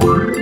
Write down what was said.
Bye.